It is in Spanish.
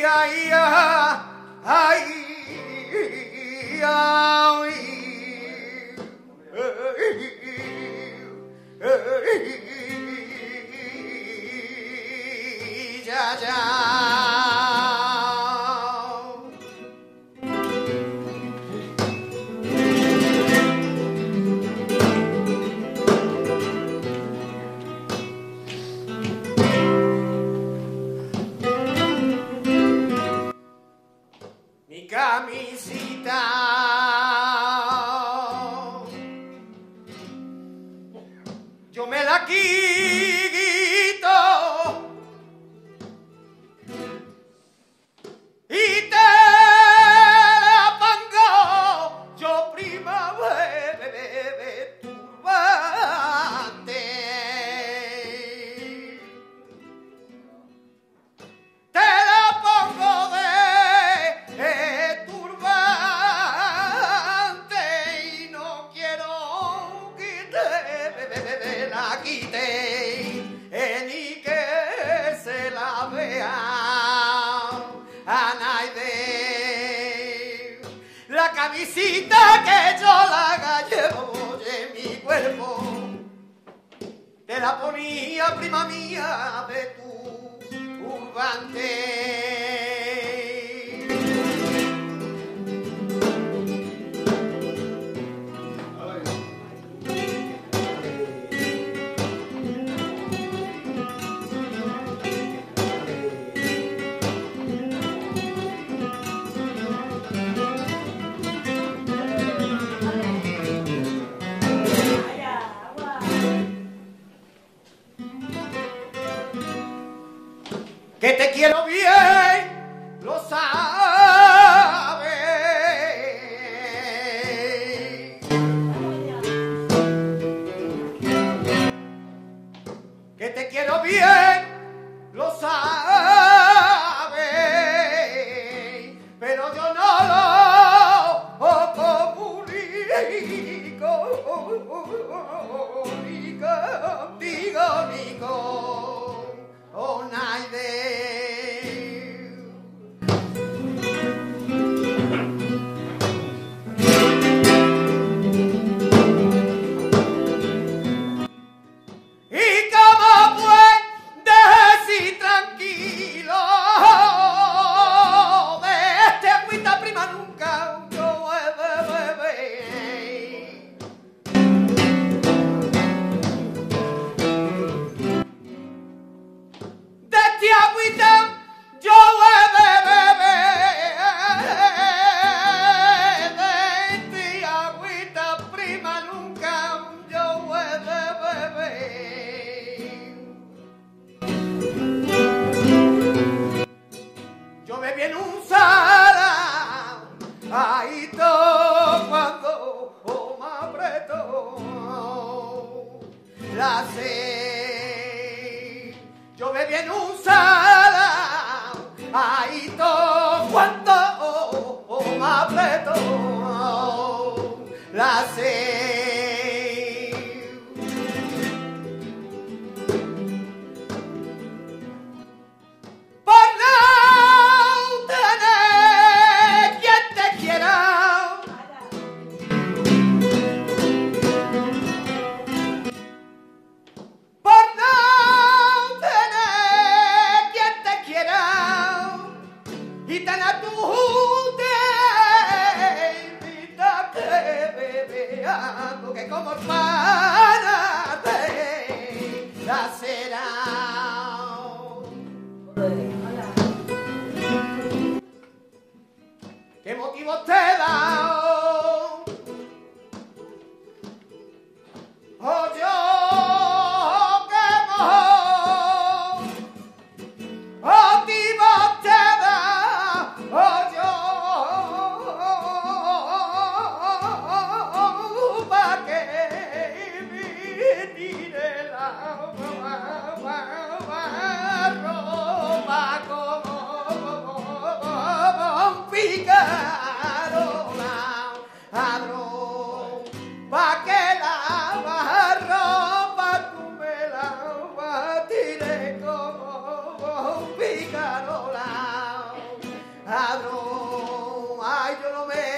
yeah, yeah. Yo me la quito camisita que yo la llevo en mi cuerpo te la ponía prima mía de tu turbante. Que te quiero bien, lo sabes. Que te quiero bien, lo sabes. Pero yo no lo comunico, digo, digo, Oh, neither. Cuando oh, oh, me apretó la sed. como para te la será. ¿Qué motivo te da? yo lo veo.